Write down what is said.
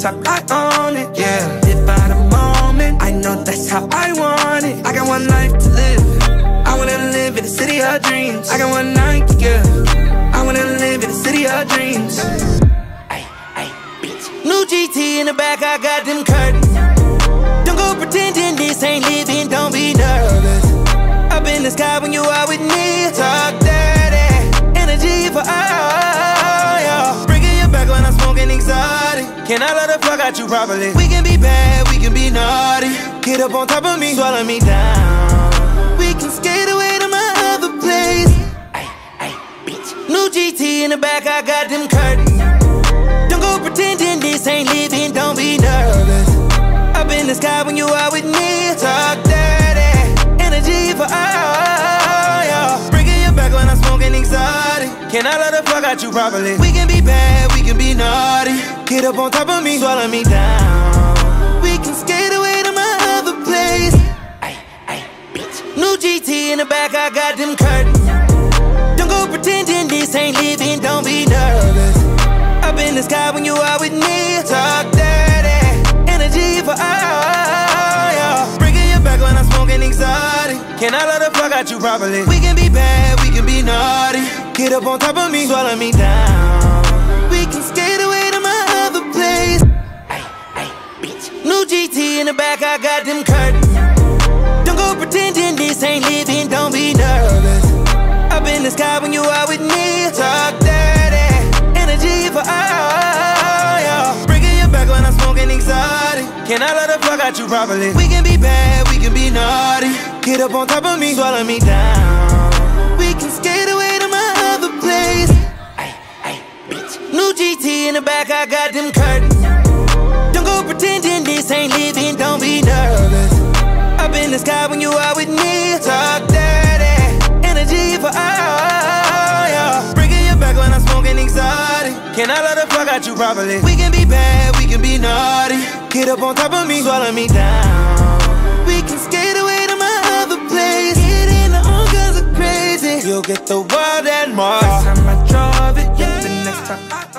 top, I own it, yeah. Live by the moment, I know that's how I want it. I got one life to live. I wanna live in the city of dreams. I got one night to give. I wanna live in the city of dreams. Ay, ay, bitch. New GT in the back, I got them curtains. Don't go pretending this ain't living, don't be nervous. Up in the sky when you are with me, talk I let the fuck out you properly? We can be bad, we can be naughty. Get up on top of me, swallow me down. We can skate away to my other place. Ay, ay, bitch. New GT in the back, I got them curtains. Don't go pretending this ain't living, don't be nervous. Up in the sky when you are with me, talk dirty. Energy for all, yeah. Bringing you back when I'm smoking exotic. Can I let the fuck out you properly? We can be bad, we can be naughty. Get up on top of me, swallow me down. We can skate away to my other place. Ay, ay, bitch. New GT in the back, I got them curtains. Don't go pretending this ain't living, don't be nervous. Up in the sky when you are with me, talk dirty. Energy for all, yeah. Bringing you back when I'm smoking exotic. Can I let the fuck out you properly? We can be bad, we can be naughty. Get up on top of me, swallow me down. The sky when you are with me, talk dirty. Energy for all, yeah. Bringing you back when I'm smoking exotic. Can I let the fuck out you properly? We can be bad, we can be naughty. Get up on top of me, swallow me down. We can skate away to my other place. Ay, ay, bitch. New GT in the back, I got them curtains. Can I love the fuck out you properly. We can be bad, we can be naughty. Get up on top of me, swallow me down. We can skate away to my other place. Get in the all kinds crazy. You'll get the world and more. Next time I drove it, yeah. the next time I